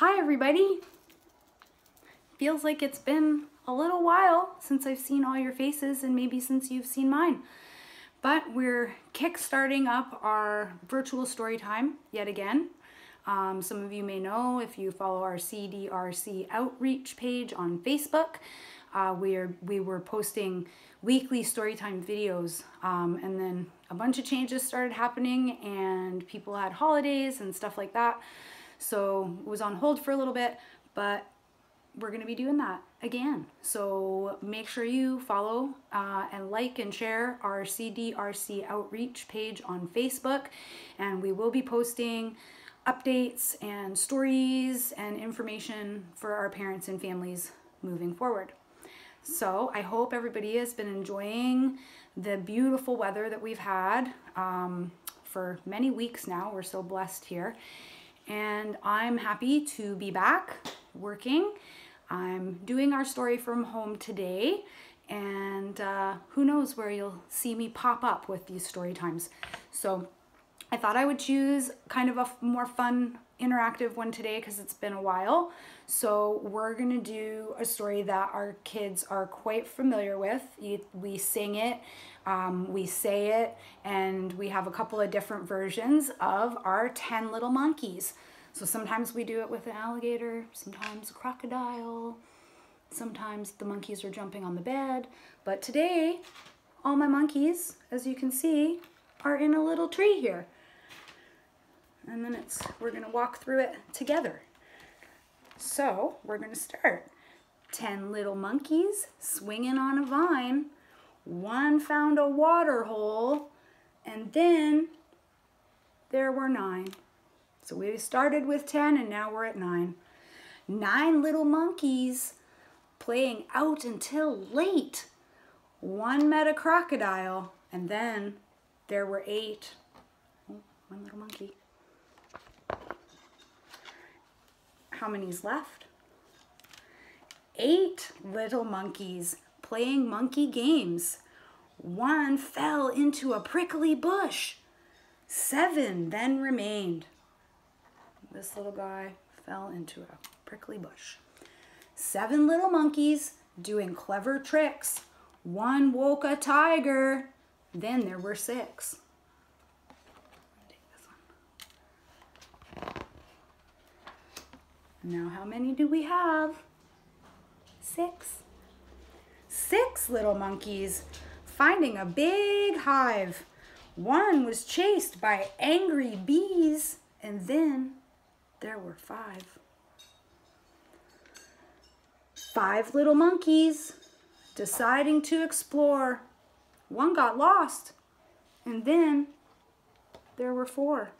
Hi everybody! Feels like it's been a little while since I've seen all your faces and maybe since you've seen mine. But we're kick-starting up our virtual story time yet again. Um, some of you may know if you follow our CDRC outreach page on Facebook, uh, we, are, we were posting weekly storytime videos um, and then a bunch of changes started happening and people had holidays and stuff like that. So it was on hold for a little bit, but we're going to be doing that again. So make sure you follow uh, and like and share our CDRC outreach page on Facebook. And we will be posting updates and stories and information for our parents and families moving forward. So I hope everybody has been enjoying the beautiful weather that we've had um, for many weeks now. We're so blessed here and I'm happy to be back working. I'm doing our story from home today and uh, who knows where you'll see me pop up with these story times. So I thought I would choose kind of a more fun interactive one today because it's been a while. So we're gonna do a story that our kids are quite familiar with. We sing it, um, we say it, and we have a couple of different versions of our 10 Little Monkeys. So sometimes we do it with an alligator, sometimes a crocodile, sometimes the monkeys are jumping on the bed. But today, all my monkeys, as you can see, are in a little tree here. And then it's, we're gonna walk through it together. So we're gonna start. 10 little monkeys swinging on a vine. One found a water hole and then there were nine. So we started with 10 and now we're at nine. Nine little monkeys playing out until late. One met a crocodile and then there were eight. Oh, one little monkey. How many's left? Eight little monkeys playing monkey games. One fell into a prickly bush. Seven then remained. This little guy fell into a prickly bush. Seven little monkeys doing clever tricks. One woke a tiger. Then there were six. Now how many do we have? Six. Six little monkeys finding a big hive. One was chased by angry bees and then there were five. Five little monkeys deciding to explore. One got lost and then there were four.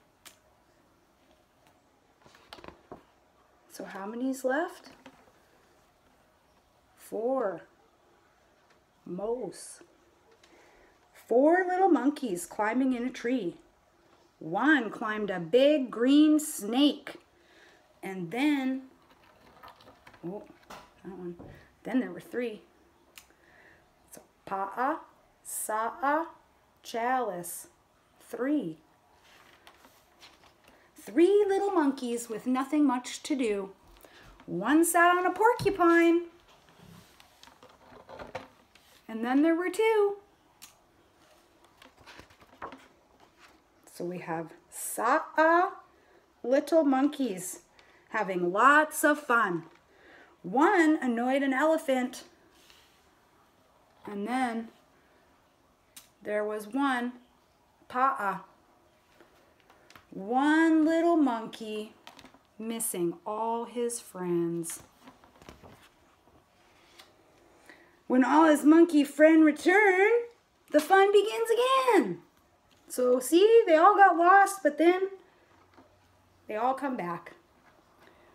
So how many's left? Four. Most. Four little monkeys climbing in a tree. One climbed a big green snake. And then, oh, that one. Then there were three. So pa'a, sa'a, chalice. Three. Three little monkeys with nothing much to do. One sat on a porcupine. And then there were two. So we have Sa'a little monkeys having lots of fun. One annoyed an elephant. And then there was one, Pa'a, one little monkey missing all his friends. When all his monkey friend return, the fun begins again. So see, they all got lost, but then they all come back.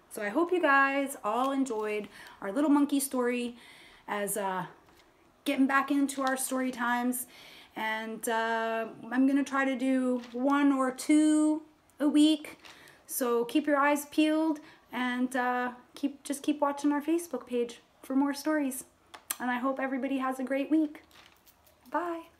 So I hope you guys all enjoyed our little monkey story as uh, getting back into our story times and uh, I'm gonna try to do one or two a week. So keep your eyes peeled and uh, keep just keep watching our Facebook page for more stories. And I hope everybody has a great week. Bye